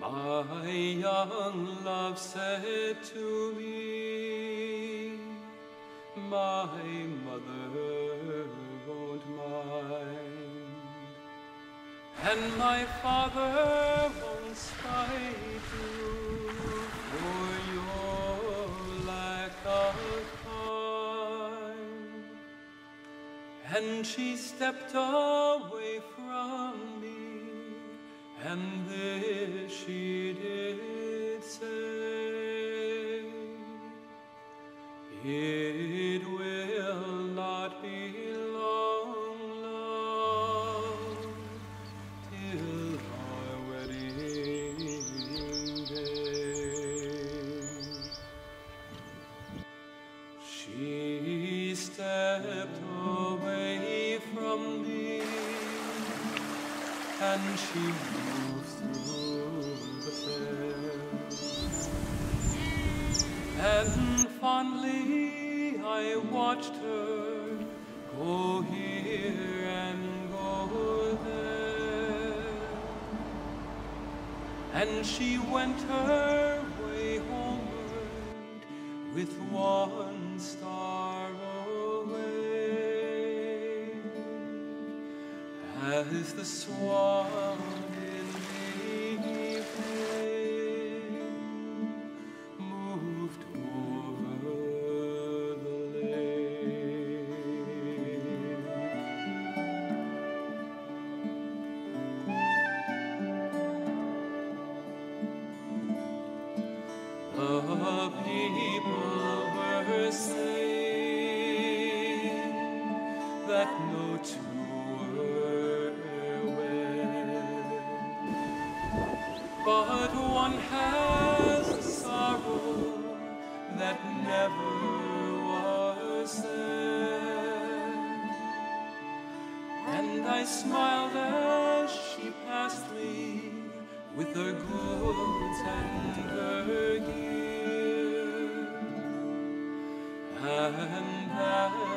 My young love said to me, My mother won't mind, and my father won't spite you for your lack of time. And she stepped away from me and this It will not be long, till our wedding day. She stepped away from me and she moved through the. And fondly I watched her go here and go there. And she went her way homeward with one star away. As the swan never was said. And I smiled as she passed me with her goods and 한 발.